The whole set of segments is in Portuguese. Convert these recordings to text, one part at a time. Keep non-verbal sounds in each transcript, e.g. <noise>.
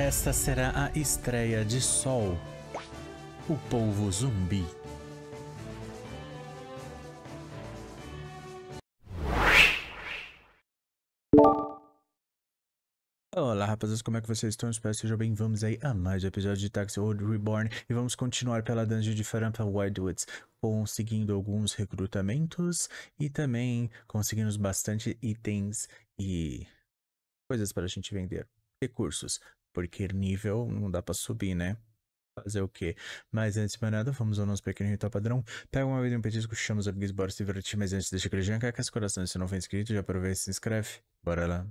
Esta será a estreia de Sol, o polvo zumbi. Olá rapaziada, como é que vocês estão? Espero que sejam bem. Vamos aí a mais um episódio de Taxi World Reborn e vamos continuar pela dungeon de Farampa Wildwoods, conseguindo alguns recrutamentos e também conseguindo bastante itens e coisas para a gente vender. Recursos, porque nível não dá para subir, né? Fazer o quê? Mas antes de mais nada, vamos ao nosso pequeno ritual padrão. Pega uma vida um petisco, chama os amigos, bora se divertir, mas antes deixa aquele joinha, que esse coração, se não for inscrito, já aproveita e se inscreve. Bora lá.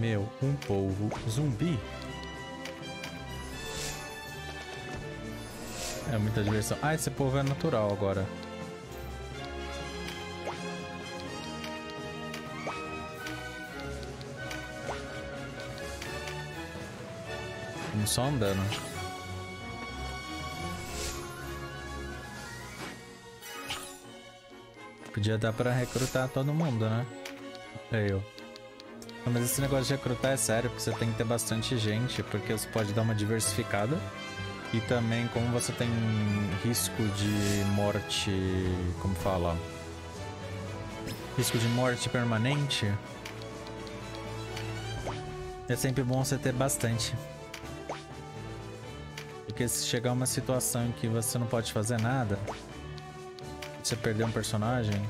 Meu, um polvo zumbi. É muita diversão. Ah, esse povo é natural agora. Vamos só andando. Podia dar pra recrutar todo mundo, né? É eu. Mas esse negócio de recrutar é sério, porque você tem que ter bastante gente, porque você pode dar uma diversificada. E também, como você tem risco de morte. Como fala? Risco de morte permanente. É sempre bom você ter bastante. Porque se chegar uma situação em que você não pode fazer nada, você perder um personagem,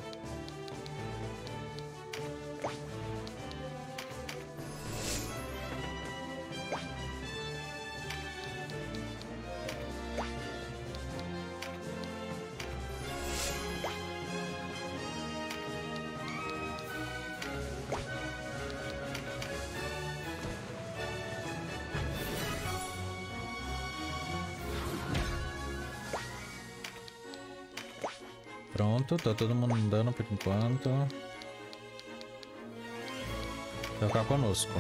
Pronto, tá todo mundo andando por enquanto. Vai ficar conosco.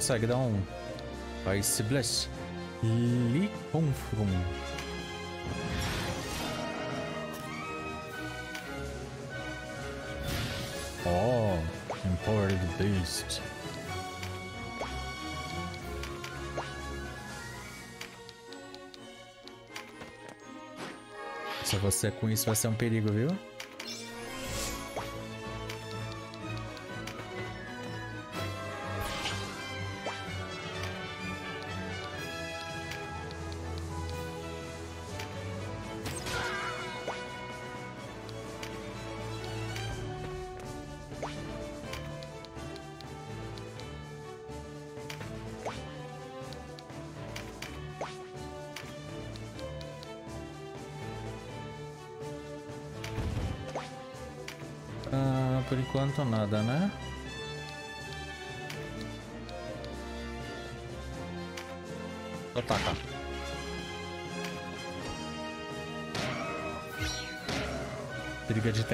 Consegue dar um Ice Blast. Liconfrum. Oh, Empowered Beast. Se você com isso vai ser um perigo, viu?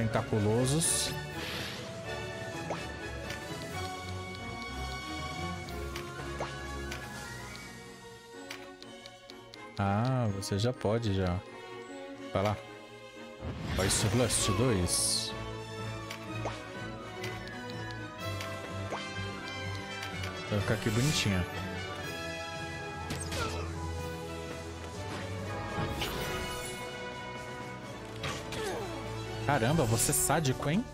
Tentaculosos. Ah, você já pode já. Vai lá. Ice Blast 2. Vai ficar aqui bonitinha. Caramba, você é sádico, hein?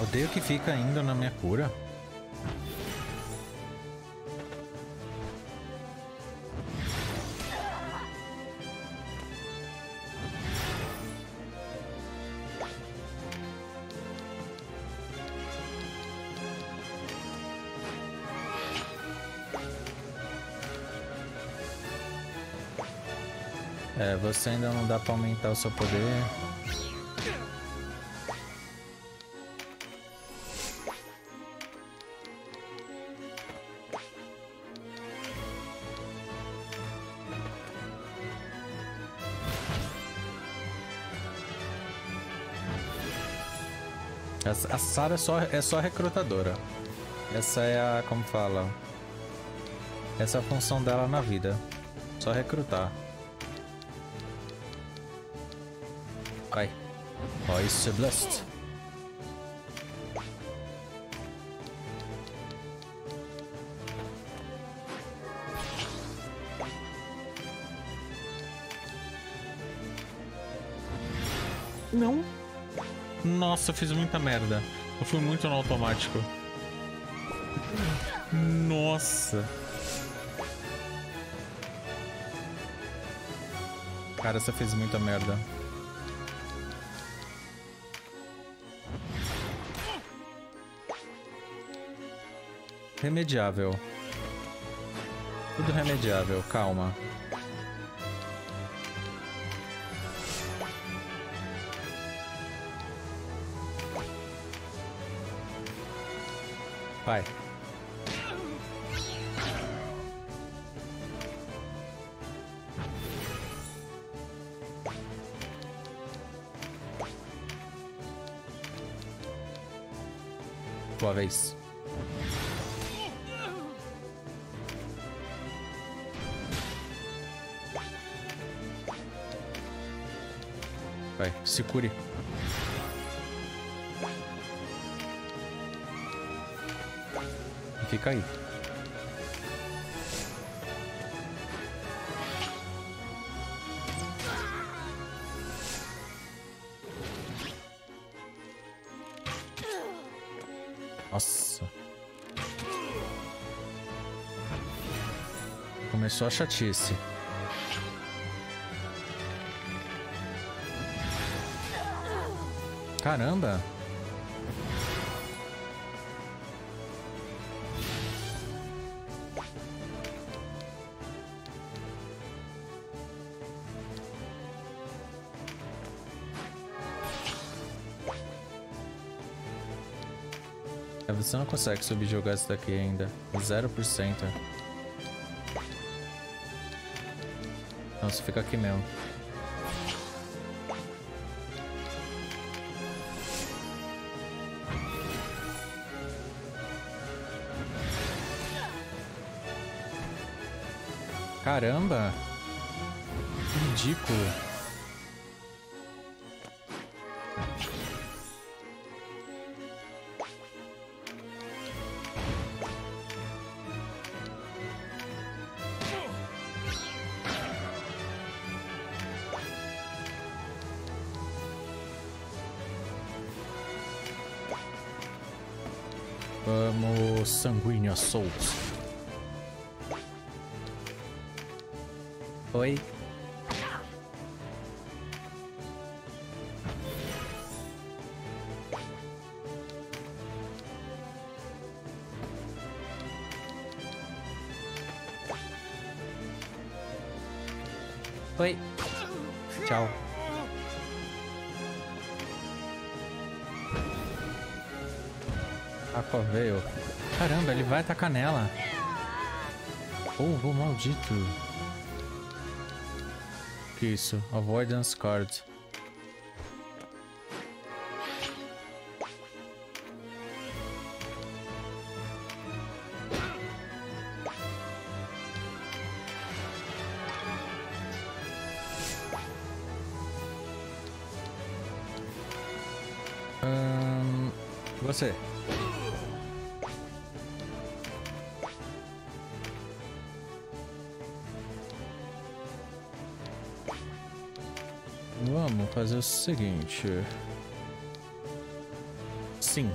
Odeio que fica indo na minha cura. É, você ainda não dá pra aumentar o seu poder. A Sarah é só, é só recrutadora. Essa é a. como fala? Essa é a função dela na vida. Só recrutar. Vai. Ice Blast. Não. Nossa, eu fiz muita merda. Eu fui muito no automático. Nossa. Cara, você fez muita merda. Remediável. Tudo remediável, calma. Vai. Tua vez. Vai, se cure. Fica aí. Nossa. Começou a chatice. Caramba! Você não consegue subjogar isso daqui ainda. 0%. Então você fica aqui mesmo. Caramba! Que ridículo. Vamos, Sanguínea Souls. Oi. Oi. Tchau. Aqua veio. Caramba, ele vai atacar nela. Ovo maldito. Que isso? Avoidance card. Hum, você. Fazer o seguinte. Sim.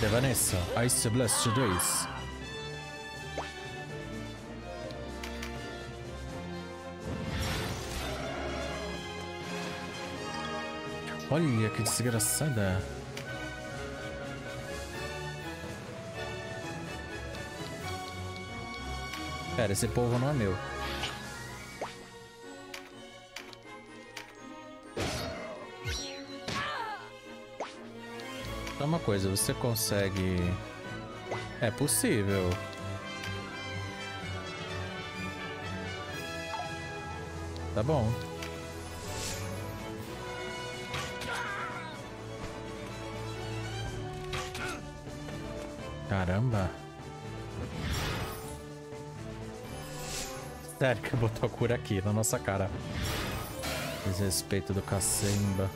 De Vanessa, Ice Blast 2. Olha que desgraçada. Pera, esse povo não é meu. Uma coisa, você consegue... É possível. Tá bom. Caramba. Sério que botou a cura aqui na nossa cara. Desrespeito do cacemba.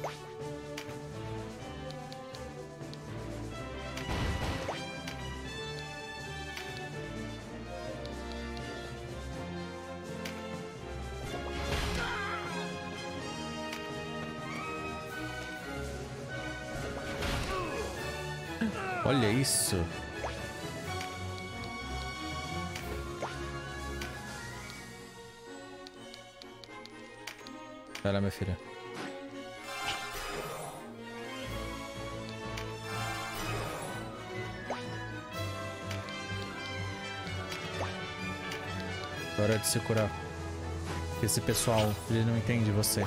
Isso. Vai lá, minha filha. Hora de se curar. Esse pessoal, ele não entende você.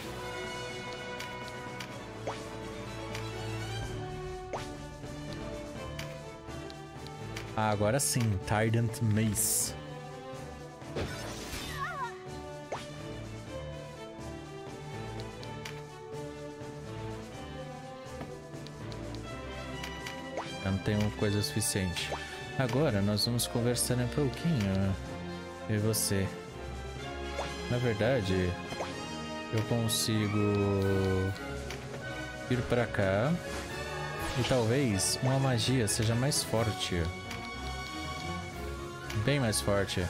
Agora sim, Trident Mace. Eu não tenho coisa suficiente. Agora nós vamos conversar um pouquinho. E você? Na verdade, eu consigo ir para cá e talvez uma magia seja mais forte bem mais forte.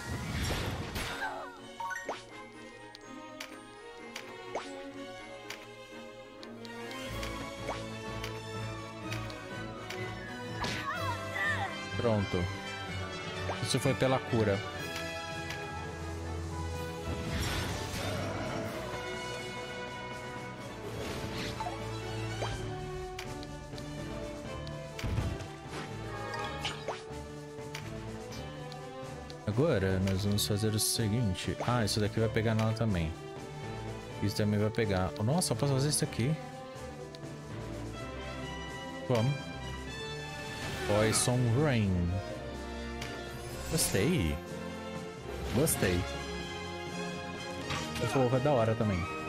Pronto. Isso foi pela cura. Vamos fazer o seguinte. Ah, isso daqui vai pegar nela também. Isso também vai pegar. Nossa, eu posso fazer isso aqui. Vamos. Poison Rain. Gostei. Gostei. Esse fogo é da hora também.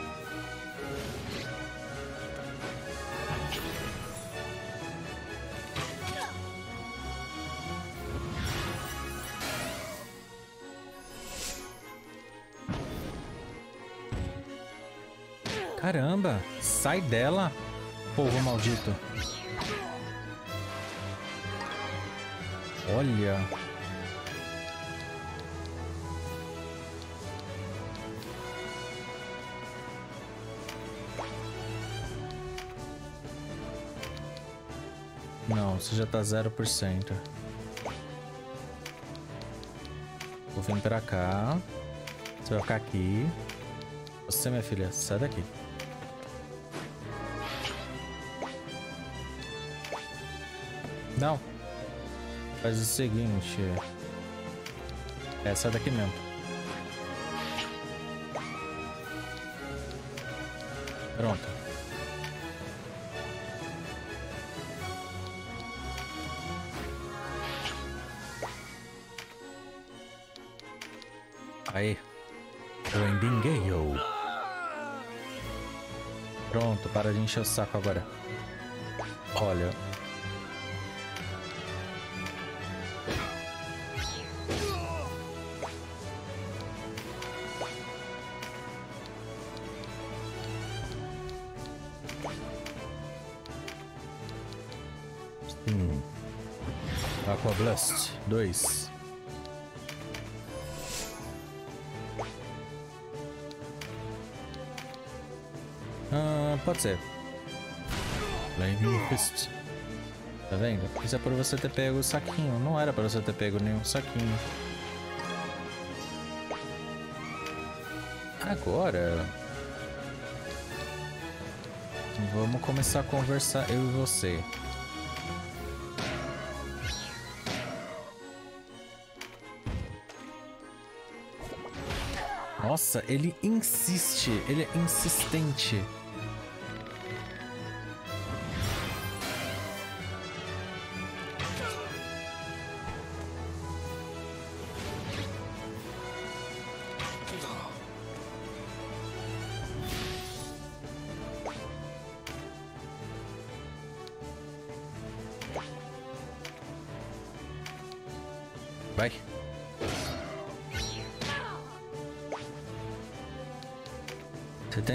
Sai dela, povo maldito. Olha. Não, você já tá 0%. Vou vir pra cá. Você vai ficar aqui. Você, minha filha, sai daqui. Não. Faz o seguinte. Sai daqui mesmo. Pronto. Aí. Grinding Gale. Pronto, para de encher o saco agora. Olha, 2. Ah, pode ser. Flaming Fist. Tá vendo? Isso é por você ter pego o saquinho. Não era para você ter pego nenhum saquinho. Agora... Vamos começar a conversar eu e você. Nossa, ele insiste. Ele é insistente.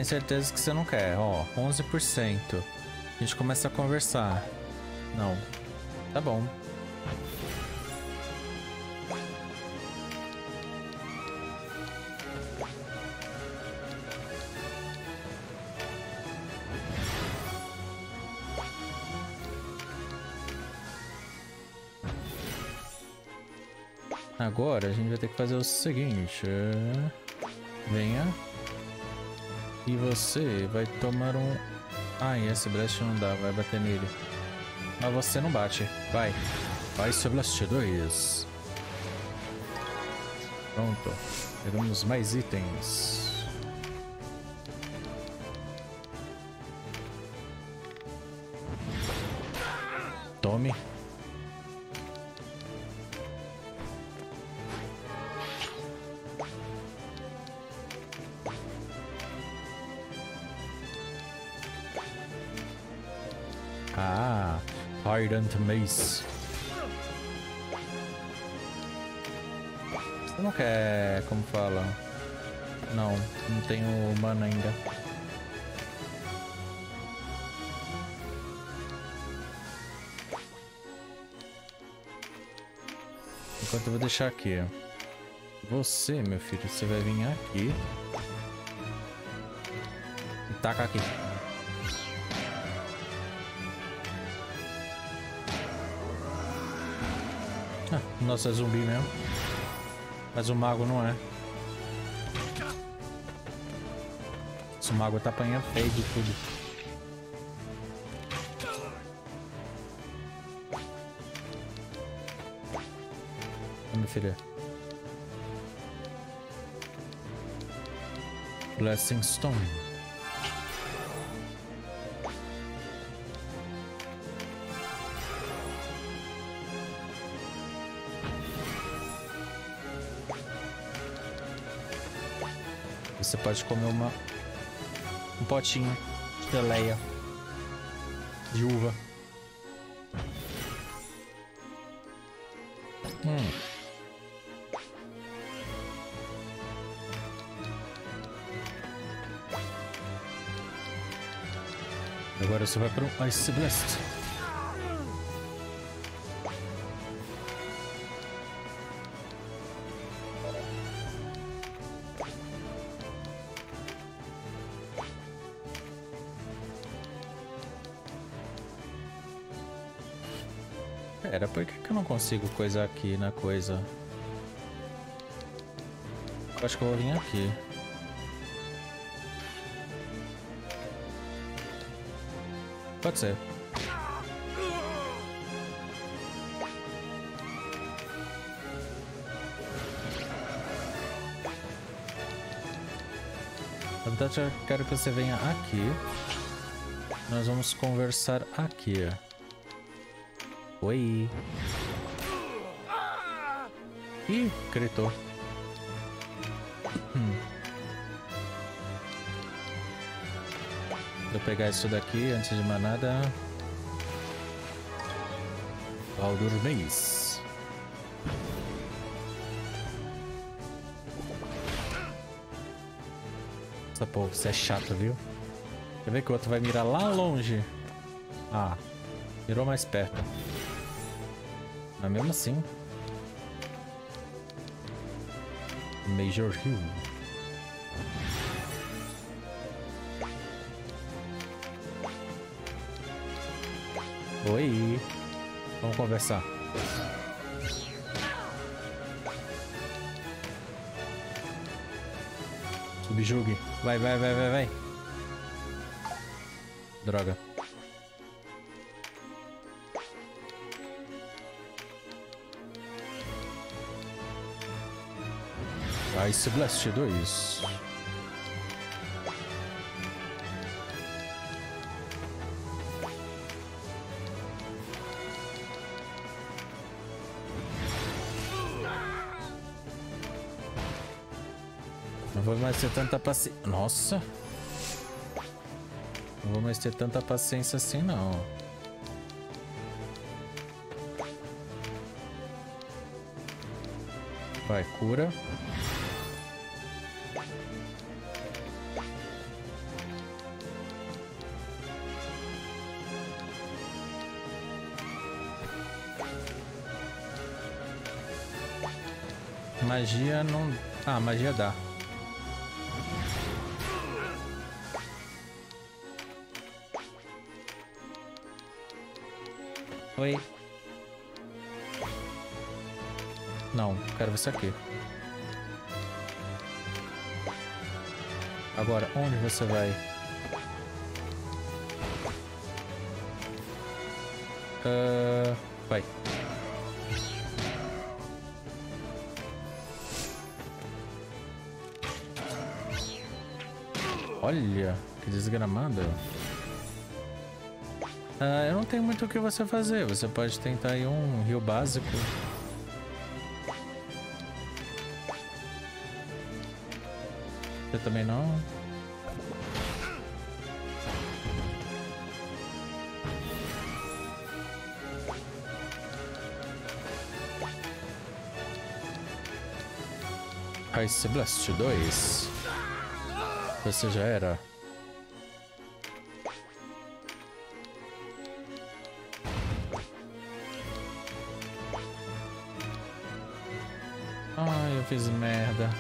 Tem certeza que você não quer? Ó, 11%. A gente começa a conversar. Não. Tá bom. Agora a gente vai ter que fazer o seguinte. Venha. E você vai tomar um... Ah, esse blast não dá, vai bater nele. Mas você não bate. Vai. Vai, seu blast 2. Pronto. Pegamos mais itens. Ah, Ardent Mace. Você não quer, como fala? Não, não tenho mana ainda. Enquanto eu vou deixar aqui. Você, meu filho, você vai vir aqui. E taca aqui. <laughs> nossa, é zumbi mesmo. Mas o mago não é. Esse mago tá apanhando feio de tudo. Minha filha. Blessing Stone. Pode comer uma um potinho de geleia de uva. Hum. Agora você vai para um Ice Blast. Pera, por que, que eu não consigo coisa aqui na coisa? Eu acho que eu vou vir aqui. Pode ser. Na verdade, eu quero que você venha aqui. Nós vamos conversar aqui. Oi. Ih, gritou. Hum. Vou pegar isso daqui antes de mais nada. Baldur Mace. Essa porra, você é chato, viu? Quer ver que o outro vai mirar lá longe? Ah, mirou mais perto. Mas mesmo assim. Major Hill. Oi. Vamos conversar. Subjugue. Vai, vai, vai, vai, vai. Droga. Ice Blast 2. Não vou mais ter tanta paciência. Nossa! Não vou mais ter tanta paciência assim, não. Vai, cura. Magia não... Ah, magia dá. Oi. Não, quero você aqui. Agora, onde você vai? Uh, vai. Olha, que desgramado. Uh, eu não tenho muito o que você fazer. Você pode tentar aí um rio básico. Você também não? Ice Blast 2. Você já era. Ai, eu fiz merda.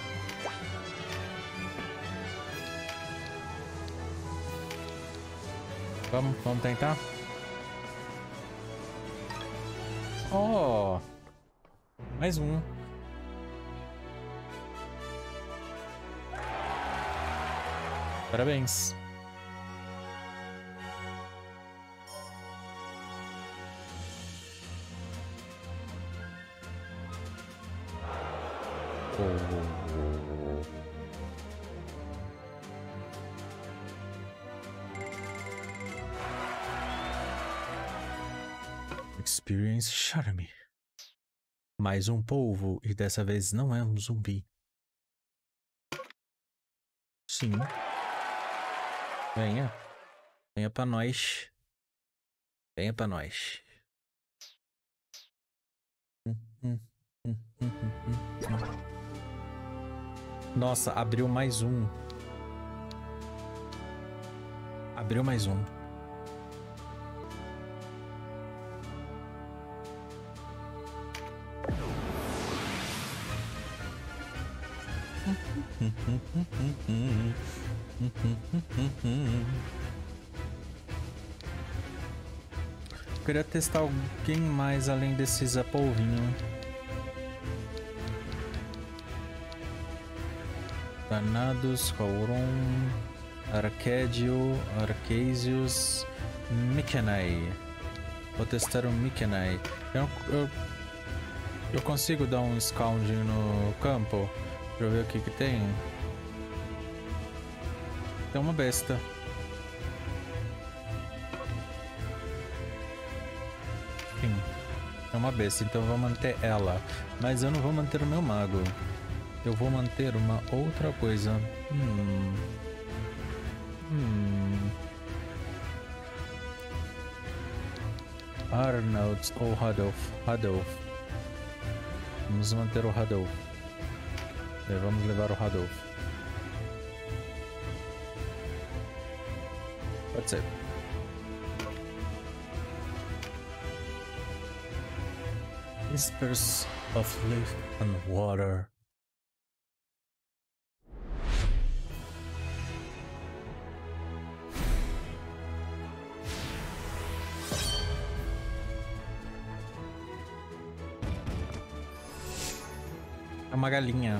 Vamos, vamos tentar? Oh! Mais um. Parabéns. Experience Charme. Mais um polvo e dessa vez não é um zumbi. Sim. Venha. Venha pra nós. Venha pra nós. Nossa, abriu mais um. Abriu mais um. <laughs> queria testar alguém mais além desses apolvinho. Danados, Cauron, Arcadio, Arceisius, Mikenai. Vou testar o Mikenai. Eu, eu, eu consigo dar um scouting no campo? Pra ver o que que tem. Tem uma besta. Uma besta, então eu vou manter ela. Mas eu não vou manter o meu mago. Eu vou manter uma outra coisa. Hum. Hum. Arnold ou Radolf? Radolf. Vamos manter o Radolf. É, vamos levar o Radolf. Pode ser. Whispers of leaf and water. É uma galinha.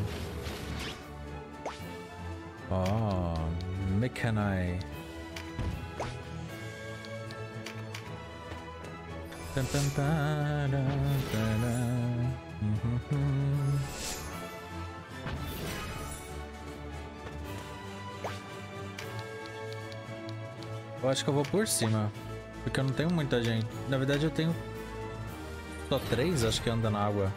Oh, ah, Mechanai. Eu acho que eu vou por cima. Porque eu não tenho muita gente. Na verdade eu tenho só três, acho que anda na água.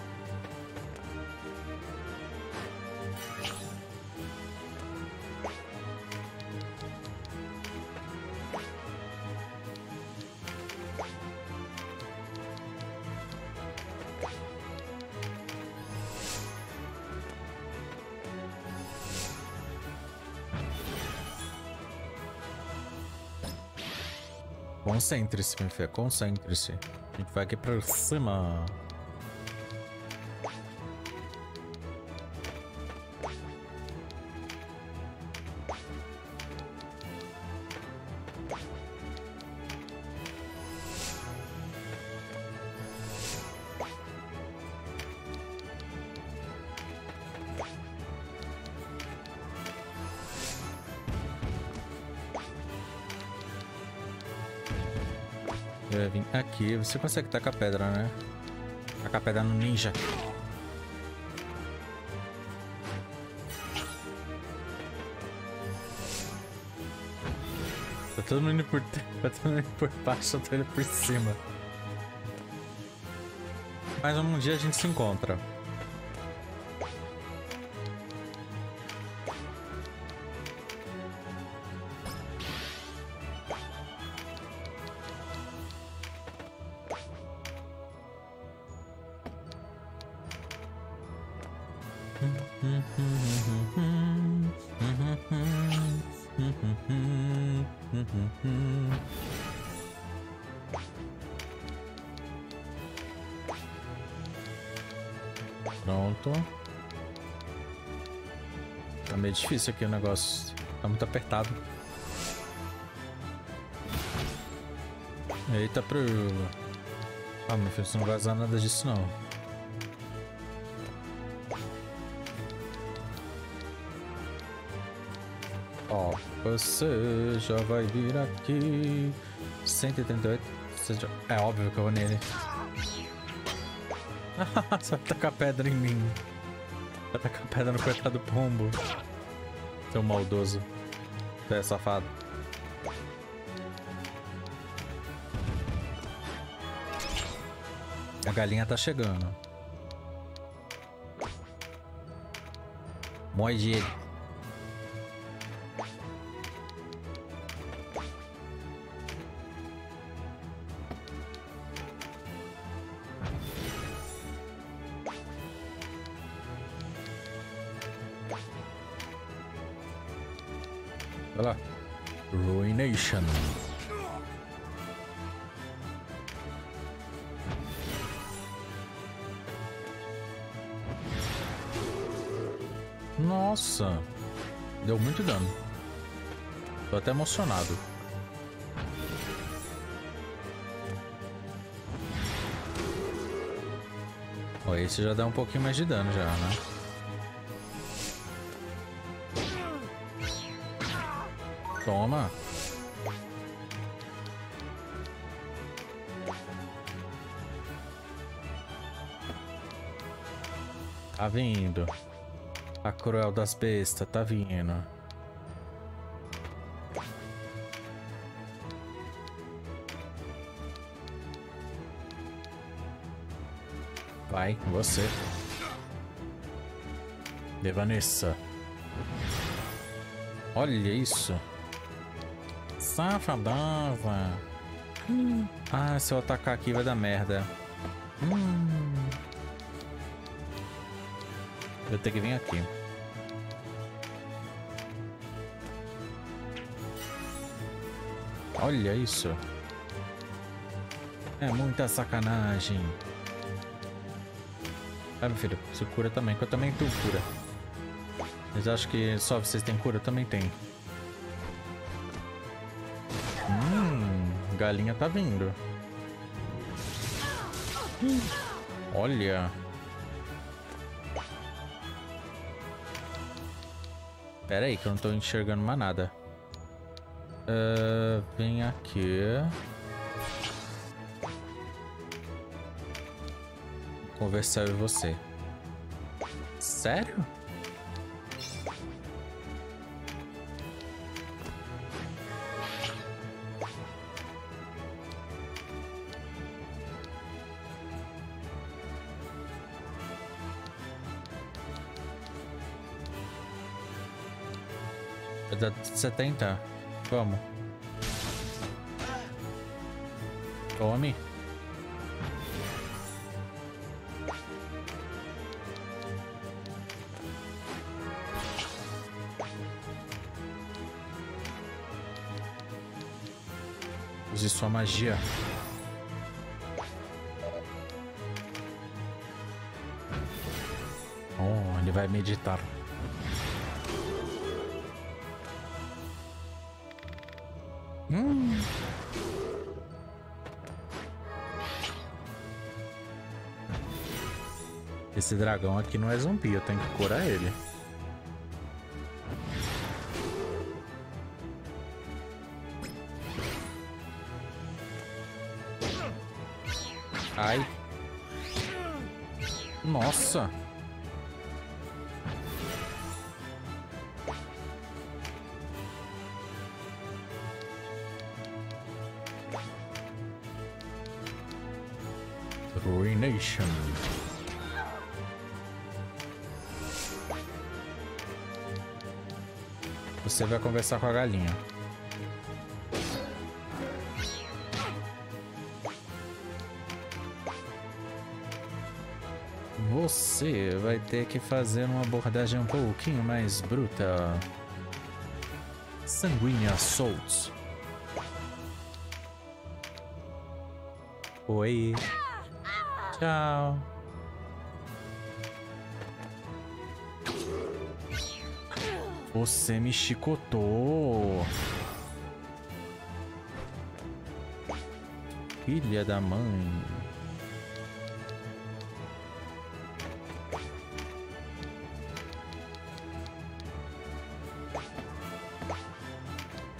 Concentre-se, filha, concentre-se. A gente vai aqui pra cima. Aqui. Você consegue tacar pedra, né? Tacar pedra no ninja. Tá todo mundo por, <laughs> tá todo mundo por baixo, eu tô indo por cima. Mas um dia a gente se encontra. Pronto. Tá meio difícil aqui o negócio. Tá muito apertado. Eita, pro... Ah, meu filho, você não vai usar nada disso, não. Ó, você já vai vir aqui. 138. Já... É óbvio que eu vou nele. <laughs> Você vai tacar pedra em mim. Vai tacar pedra no coitado do pombo. Seu maldoso. Você é safado. A galinha tá chegando. Morde ele. Muito dano. Tô até emocionado. Ó, esse já dá um pouquinho mais de dano já, né? Toma. Tá vindo. A cruel das bestas tá vindo. Vai, você. Devanessa. Olha isso. Safadava. Ah, se eu atacar aqui vai dar merda. Hum. Ter que vir aqui. Olha isso. É muita sacanagem. Ah, meu filho, você cura também, que eu também tenho cura. Mas acho que só vocês têm cura? Eu também tenho. galinha tá vindo. Olha. Pera aí que eu não tô enxergando mais nada. Uh, vem aqui. Conversar com você. Sério? Dá 70. Vamos. Tome. Use sua magia. Oh, ele vai meditar. Hum. Esse dragão aqui não é zumbi, eu tenho que curar ele. Conversar com a galinha. Você vai ter que fazer uma abordagem um pouquinho mais bruta. Sanguínea Souls. Oi. Tchau. Você me chicotou. Filha da mãe.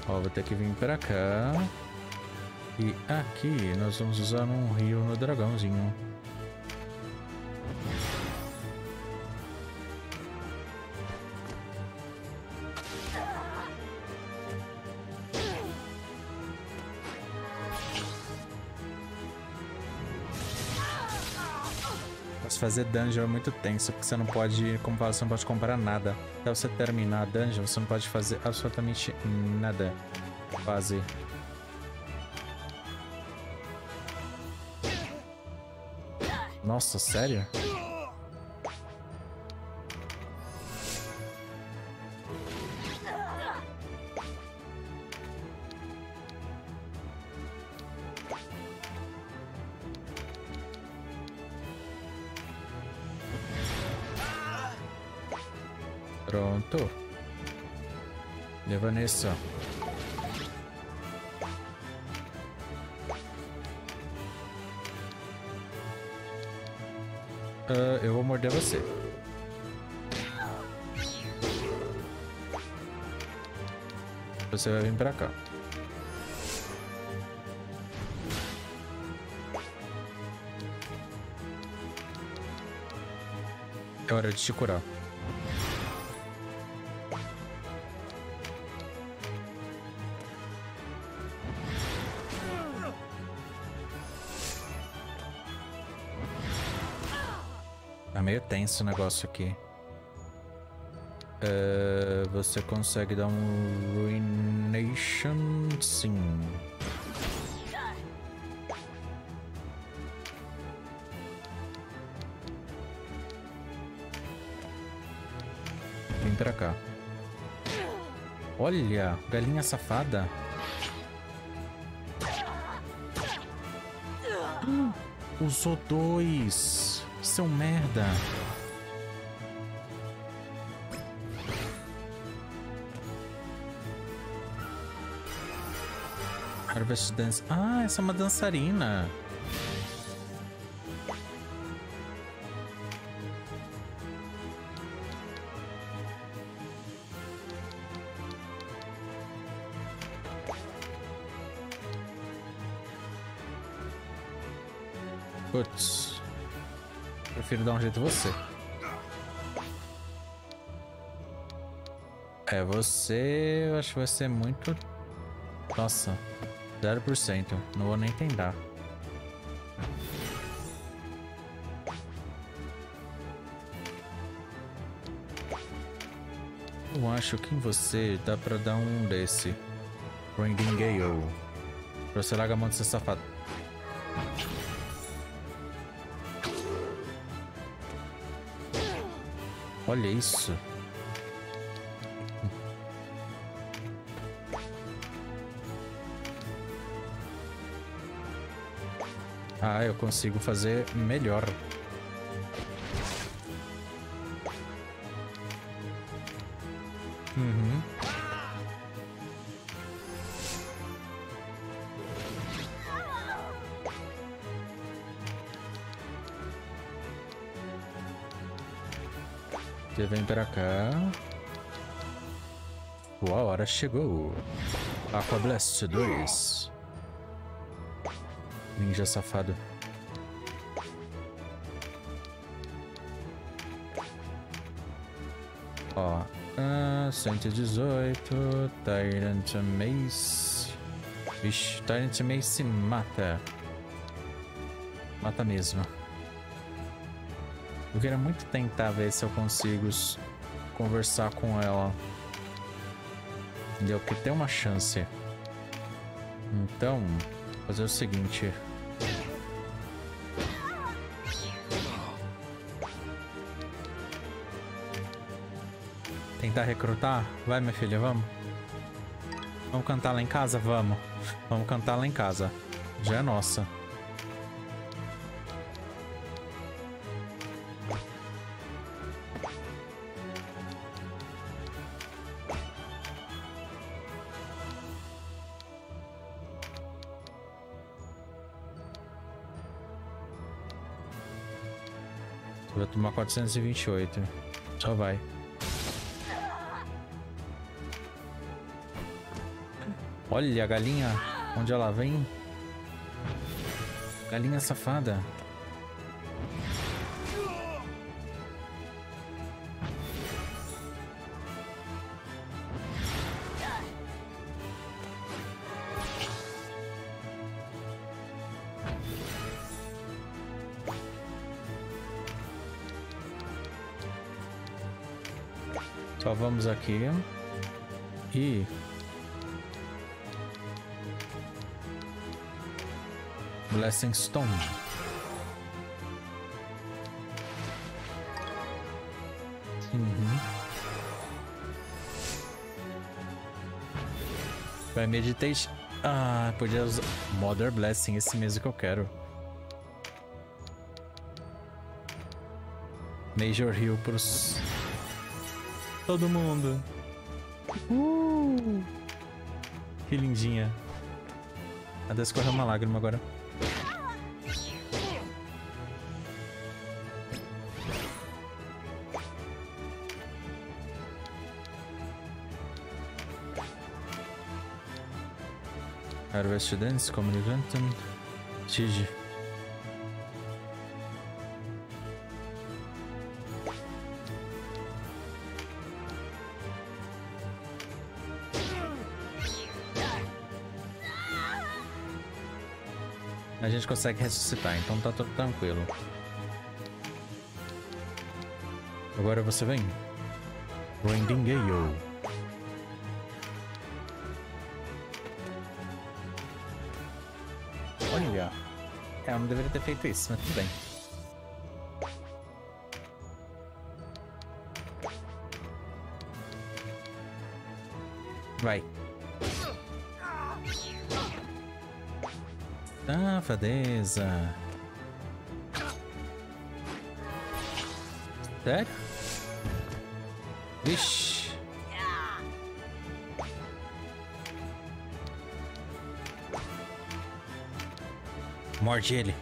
Ó, vou ter que vir pra cá. E aqui nós vamos usar um rio no dragãozinho. Fazer dungeon é muito tenso, porque você não pode, como fala, você não pode comprar nada. Até você terminar a dungeon, você não pode fazer absolutamente nada. Fazer. Nossa, sério? Leva nessa. Uh, eu vou morder você. Você vai vir pra cá. É hora de te curar. Tenso o negócio aqui. Uh, você consegue dar um Ruination? Sim. Vem pra cá. Olha, galinha safada. Hum, usou dois. Seu merda. Harvest Dance. Ah, essa é uma dançarina. Dar um jeito em você. É, você... Eu acho que vai ser muito... Nossa. 0%. Não vou nem tentar. Eu acho que em você dá pra dar um desse. Ringing Gale. Pra você largar a mão de ser safado. Olha isso. Ah, eu consigo fazer melhor. Pra cá. Boa hora chegou. Aqua Blast 2. Ninja safado. Ó. Ah, 118. Tyrant Mace. Vixe, Tyrant Mace mata. Mata mesmo. Eu queria muito tentar ver se eu consigo conversar com ela. Entendeu? Porque tem uma chance. Então, fazer o seguinte. Tentar recrutar? Vai, minha filha, vamos. Vamos cantar lá em casa? Vamos. Vamos cantar lá em casa. Já é nossa. 428. Só vai. Olha a galinha. Onde ela vem? Galinha safada. Vamos aqui. E... Blessing Stone. Uhum. Vai meditate. Ah, podia usar Mother Blessing, esse mesmo que eu quero. Major Heal pros Todo mundo. Uh! Que lindinha. Até escorreu uma lágrima agora. Harvest Dance, Communicantum, Tige. Gente consegue ressuscitar, então tá tudo tranquilo. Agora você vem. Grinding Gale. Olha. É, eu não deveria ter feito isso, mas tudo bem. Vai. Safadeza. Sério? Vixe. Morde ele.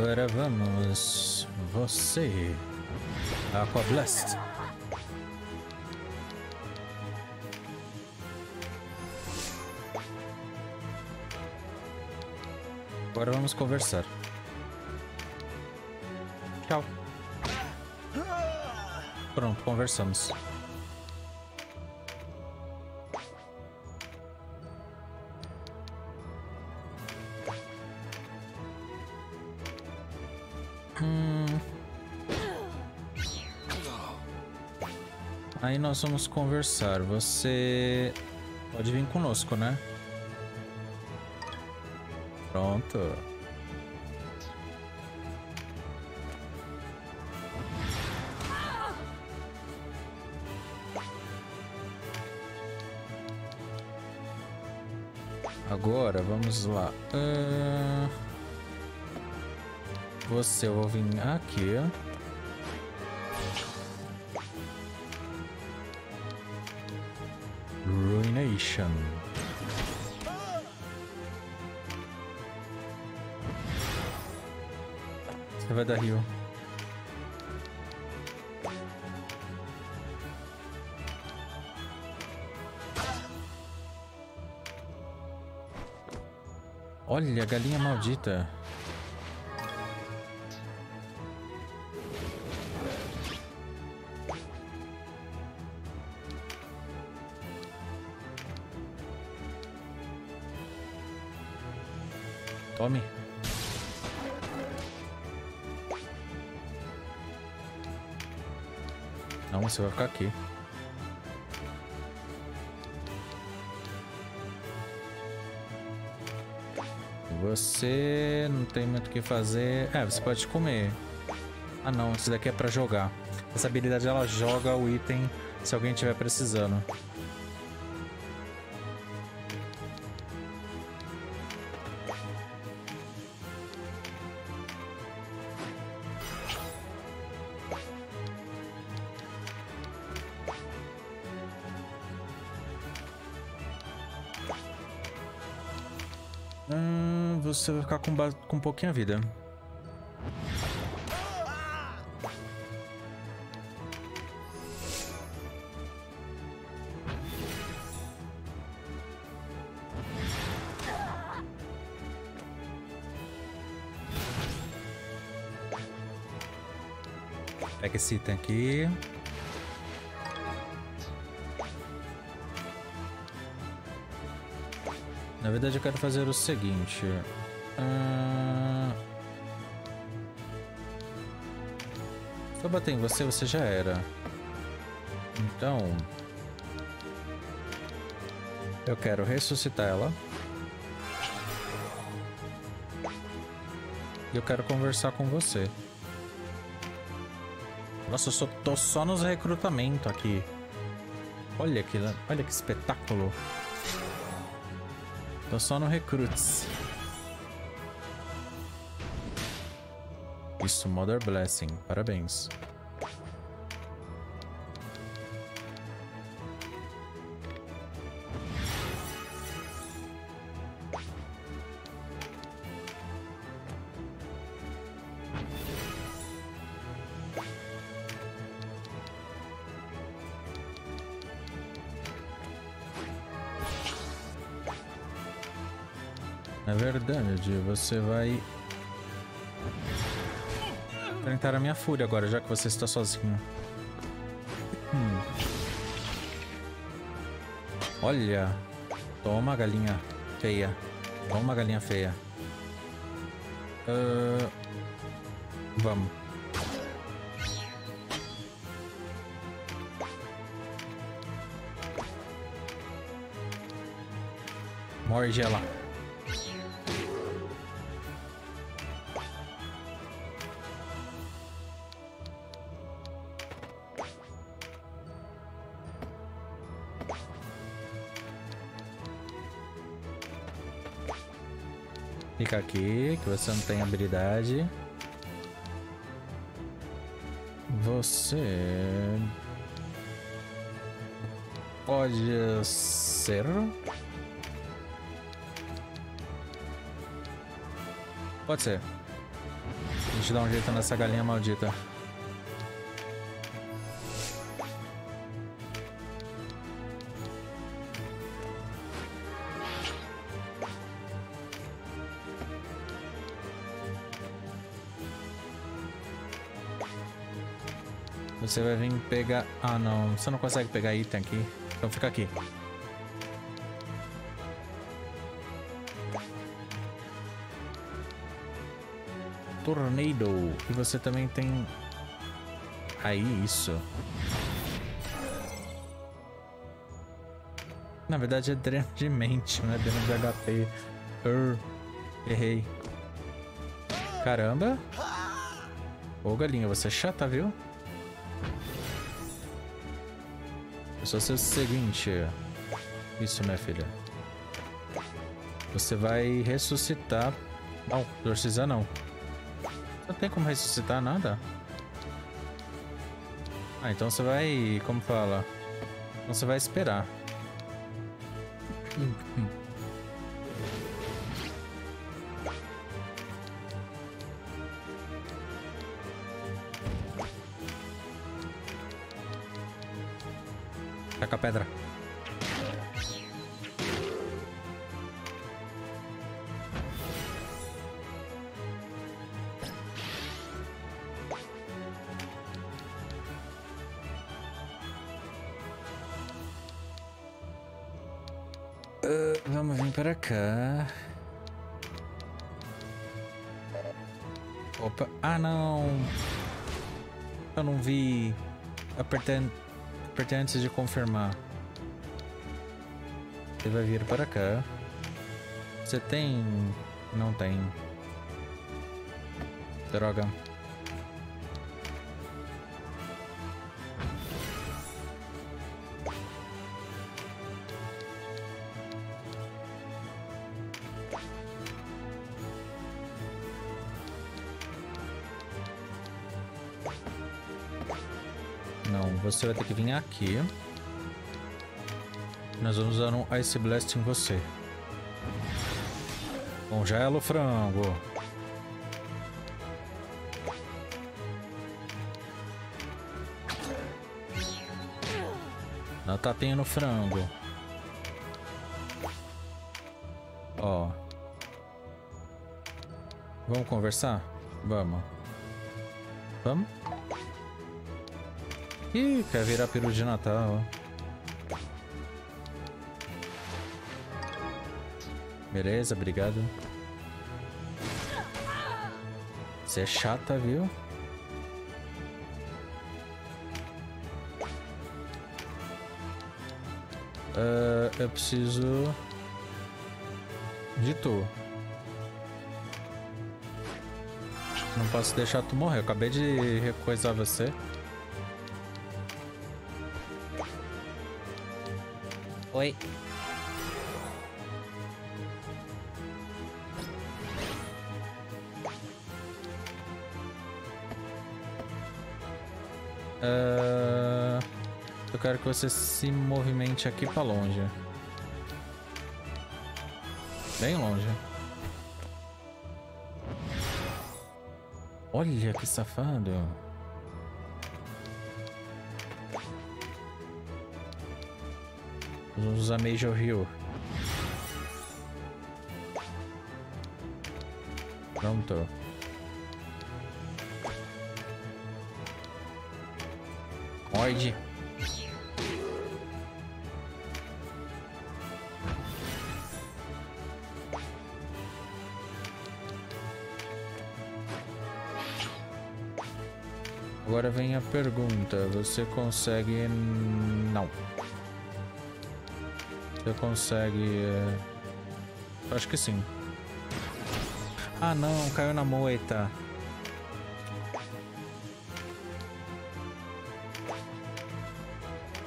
Agora vamos. Você. Aqua Blast. Agora vamos conversar. Tchau. Pronto, conversamos. Nós vamos conversar. Você pode vir conosco, né? Pronto. Agora, vamos lá. Uh... Você, eu vou vir aqui, ó. Dar rio. Olha, galinha maldita. Não, você vai ficar aqui. Você não tem muito o que fazer. É, você pode comer. Ah não, isso daqui é pra jogar. Essa habilidade ela joga o item se alguém estiver precisando. Ficar com, com pouquinha vida. Pega esse item aqui. Na verdade eu quero fazer o seguinte. Se eu bater em você, você já era. Então... Eu quero ressuscitar ela. E eu quero conversar com você. Nossa, eu só, tô só nos recrutamentos aqui. Olha que, olha que espetáculo. Tô só no Recruits. Isso, Mother Blessing. Parabéns. Na verdade, você vai... Enfrentar a minha fúria agora, já que você está sozinho. Hum. Olha. Toma, galinha feia. Toma, galinha feia. Uh... Vamos. Morde ela. Fica aqui, que você não tem habilidade. Você... Pode ser... Pode ser. A gente dá um jeito nessa galinha maldita. Você vai vir pegar... Ah, não. Você não consegue pegar item aqui. Então fica aqui. Tornado. E você também tem... Aí, isso. Na verdade é dreno de mente, não é dreno de HP. Er, errei. Caramba. Ô, galinha, você é chata, viu? Só ser o seguinte. Isso, minha filha. Você vai ressuscitar... Não, exorcizar não. Não tem como ressuscitar nada? Ah, então você vai... Como fala? Então você vai esperar. Eu não vi. Apertando, apertei antes de confirmar. Ele vai vir para cá. Você tem... Não tem. Droga. Você vai ter que vir aqui. Nós vamos usar um Ice Blast em você. Congela o frango. Dá tapinha no frango. Ó. Vamos conversar? Vamos. Vamos? Ih, quer virar peru de Natal. Beleza, obrigado. Você é chata, viu? Uh, eu preciso de tu. Não posso deixar tu morrer. Eu acabei de recoisar você. Oi. Uh, eu quero que você se movimente aqui para longe. Bem longe. Olha que safado. Vamos usar Major Hill. Pronto. Morde. Agora vem a pergunta, você consegue... Não. Você consegue... É... Acho que sim. Ah não, caiu na moita.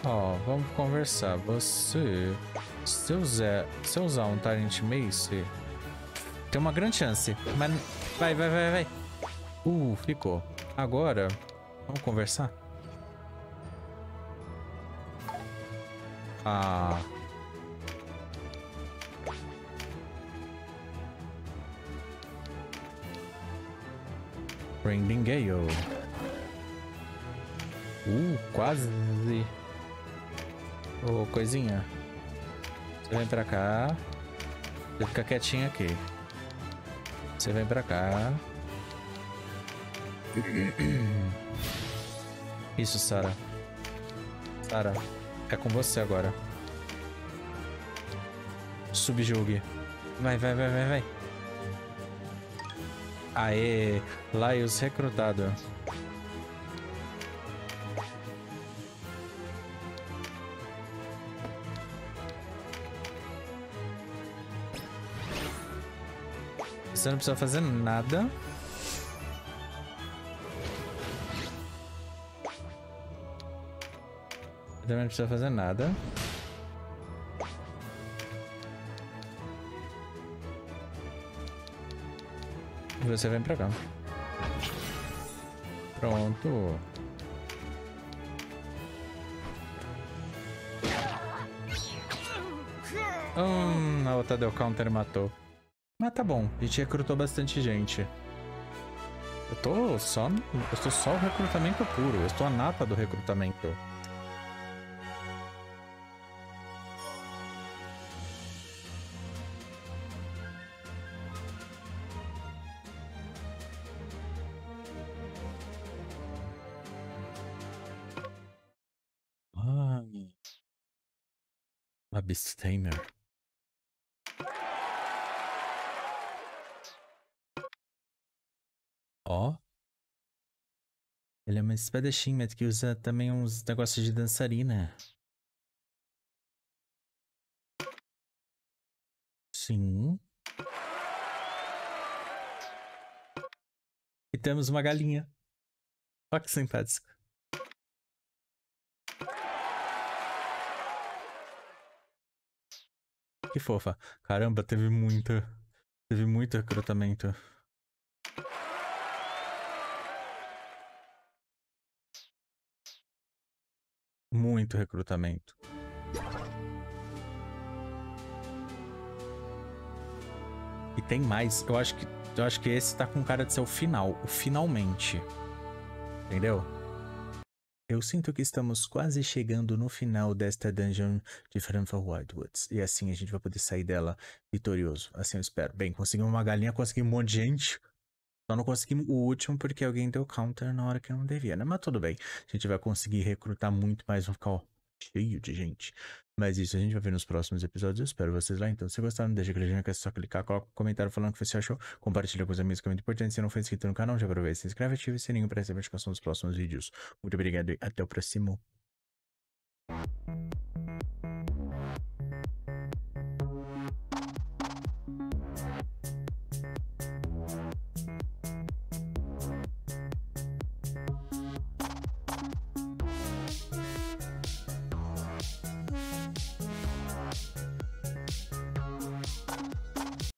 Ó, oh, vamos conversar. Você... Se eu usar, se eu usar um Tyrant Mace... Tem uma grande chance. Mas... Vai, vai, vai, vai. Uh, ficou. Agora... Vamos conversar? Ah... Branding Gale. Uh, quase. Ô, oh, coisinha. Você vem pra cá. Você fica quietinho aqui. Você vem pra cá. Isso, Sara. Sara, é com você agora. Subjugue. Vai, vai, vai, vai, vai. Aê, Laios recrutado. Você não precisa fazer nada. Também não precisa fazer nada. Você vem pra cá. Pronto. Hum, a outra deu counter e matou. Mas tá bom, a gente recrutou bastante gente. Eu tô só. Eu tô só o recrutamento puro. Eu estou a nata do recrutamento. Ele é uma espadachim, mas que usa também uns negócios de dançarina. Sim. E temos uma galinha. Olha que simpático. Que fofa. Caramba, teve muita. Teve muito recrutamento. Muito recrutamento. E tem mais. Eu acho que eu acho que esse tá com cara de ser o final, o finalmente. Entendeu? Eu sinto que estamos quase chegando no final desta dungeon de Franford Wildwoods. E assim a gente vai poder sair dela vitorioso. Assim eu espero. Bem, conseguimos uma galinha, conseguimos um monte de gente. Só não conseguimos o último porque alguém deu counter na hora que não devia, né? Mas tudo bem. A gente vai conseguir recrutar muito mais, vão ficar ó, cheio de gente. Mas isso a gente vai ver nos próximos episódios. Eu espero vocês lá. Então, se gostaram, deixa aquele que é só clicar, coloca um comentário falando o que você achou. Compartilha com os amigos que é muito importante. Se não for inscrito no canal, já aproveita, se inscreve, ativa o sininho para receber a notificação dos próximos vídeos. Muito obrigado e até o próximo